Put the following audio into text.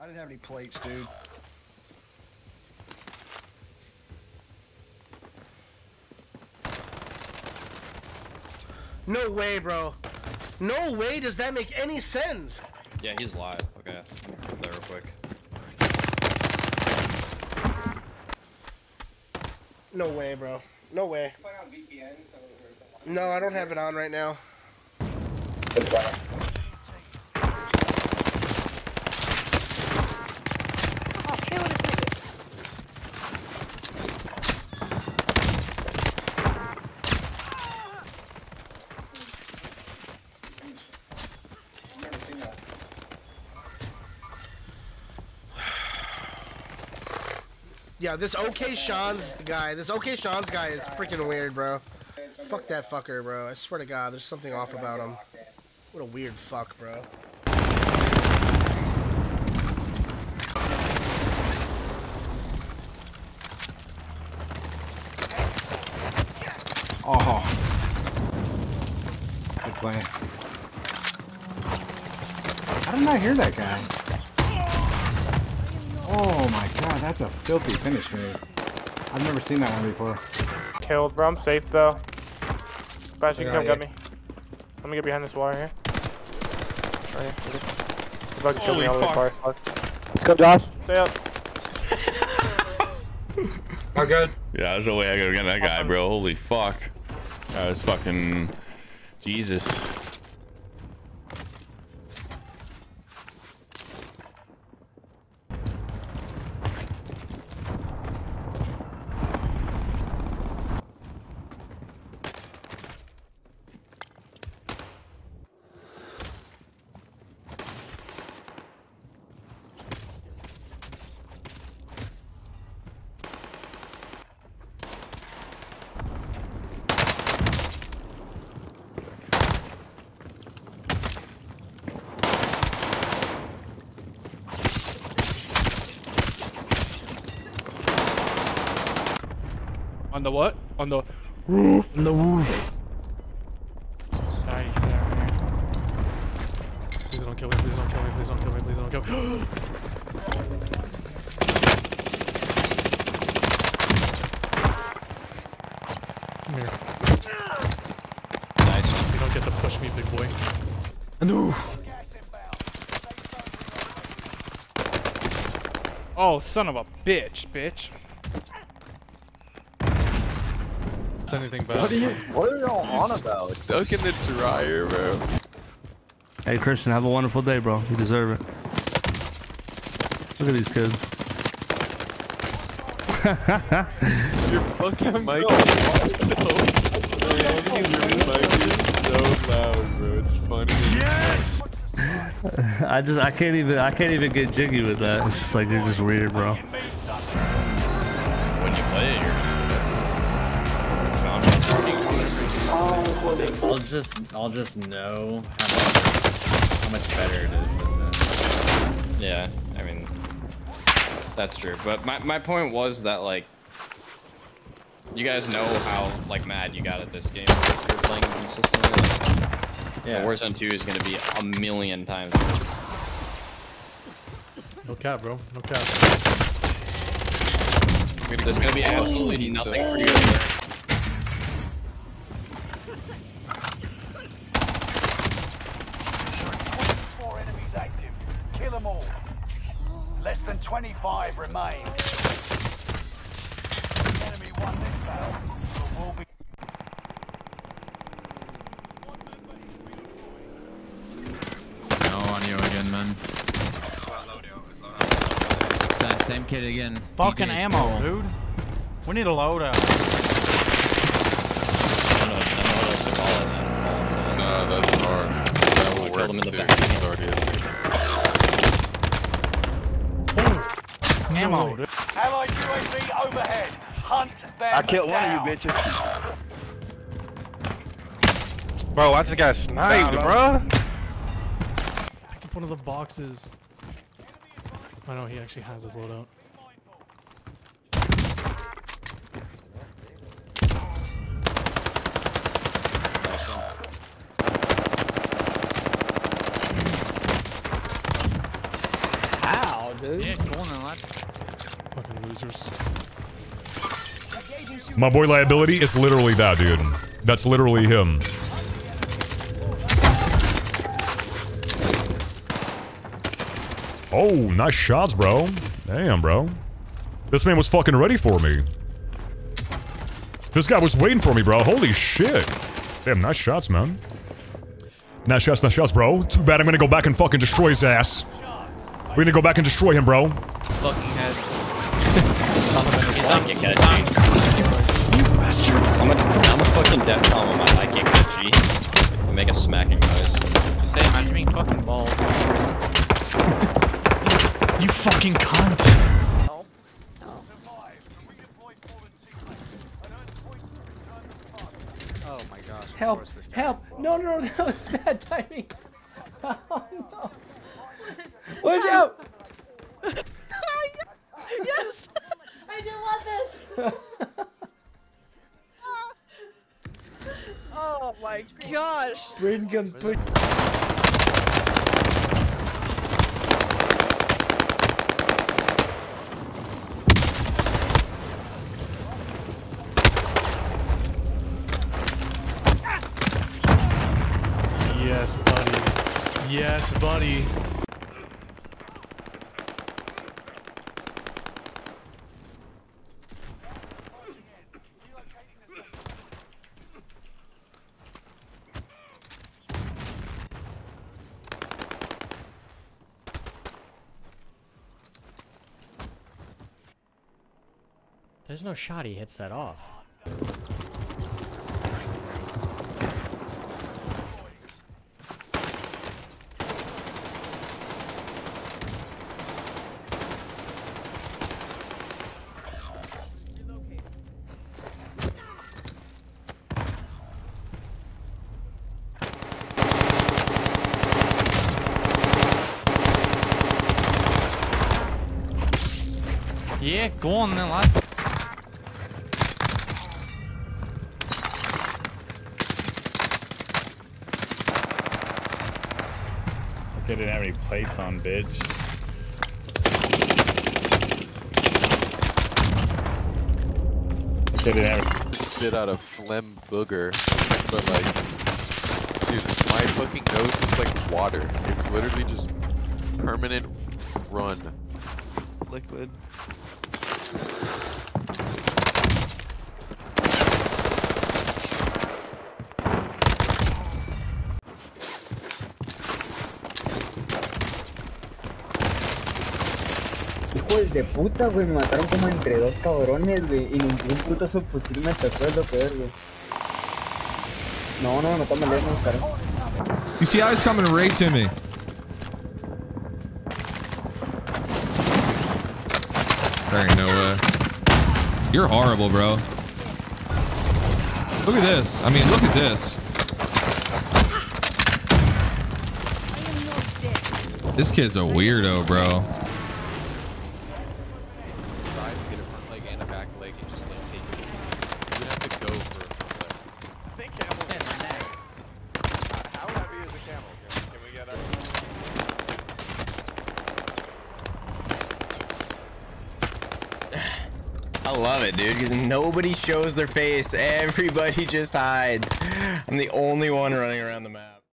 I didn't have any plates, dude. No way, bro. No way does that make any sense. Yeah, he's live. Okay, I'm gonna kill that real quick. No way, bro. No way. No, I don't have it on right now. Yeah, this OK Sean's guy, this OK Sean's guy is freaking weird, bro. Fuck that fucker, bro. I swear to God, there's something off about him. What a weird fuck, bro. Oh. Good play. How did I hear that guy? Oh my god, that's a filthy finish move. I've never seen that one before. Killed, bro. I'm safe though. Bash, you can come Yeah, get me. Let me get behind this wire here. Right here. Ready? He's about to kill me all the fuck. fire spot. Let's go, Josh. Stay up. Are good. Yeah, there's no way I could have gotten that guy, bro. Holy fuck. That was fucking Jesus. On the what? On the roof. On the roof. Sorry, get out here. Please don't kill me. Please don't kill me. Please don't kill me. Please don't kill me. Come here. Nice. You don't get to push me, big boy. No. Oh, son of a bitch, bitch. Is anything bad? What are you? What are y'all on about? Stuck in the dryer, bro. Hey Christian, have a wonderful day, bro. You deserve it. Look at these kids. Your fucking mic is so. Your mic is so loud, bro. It's funny. Yes. I just I can't even I can't even get jiggy with that. It's just like you're just weird, bro. When you play it, you're. I'll just I'll just know how much, how much better it is than this. Yeah, I mean, that's true. But my, my point was that, like, you guys know how, like, mad you got at this game if you're playing consistently. Like, Yeah. Warzone 2 is going to be a million times worse. No cap, bro. No cap. There's going to be absolutely nothing for you 25 remain. Enemy won this battle, but will be. No on you again, man. It's that same kid again. Fucking DJ's ammo, cool. dude. We need a loadout. I don't know, I don't know what else to call it, man. No, that's hard. That will work them in the too. back. Already in there. Ammo, dude. Allied UAV overhead. Hunt them I killed one of you bitches. Bro, I just got sniped, bro. Picked up one of the boxes. Oh, I know he actually has his loadout. Dude. Yeah, go lad. Fucking losers. My boy liability is literally that, dude. That's literally him. Oh, nice shots, bro. Damn, bro. This man was fucking ready for me. This guy was waiting for me, bro. Holy shit. Damn, nice shots, man. Nice shots, nice shots, bro. Too bad I'm gonna go back and fucking destroy his ass. We're gonna go back and destroy him, bro. Fucking head. He's on kick at You bastard! I'm a, I'm a fucking death calm on my high kick at G. I make a smacking noise. Just say, imagine being fucking bald. You fucking cunt. Oh my gosh. Help! course this guy- Help! No, no, no, that was bad timing. Oh no! Watch out! yes! I do want this! Oh my gosh! Braden comes push. Yes, buddy. Yes, buddy. There's no shot he hits that off. Yeah, go on then, lad. They didn't have any plates on, bitch. They didn't have Spit out of phlegm booger, but like, dude, my fucking nose was like water. It was literally just permanent run. Liquid. Hijos de puta, güey, me mataron como entre dos cabrones, güey, y ningún puto lo peor, güey. No, no, mató lejos, cara. You see how he's coming right to me. There ain't no way. You're horrible, bro. Look at this. I mean, look at this. This kid's a weirdo, bro. Side, get a front leg and a back leg, and just like take it. You would have to go for a front leg. I think camel. How heavy is a camel? Can, can we get a... I love it, dude, because nobody shows their face. Everybody just hides. I'm the only one running around the map.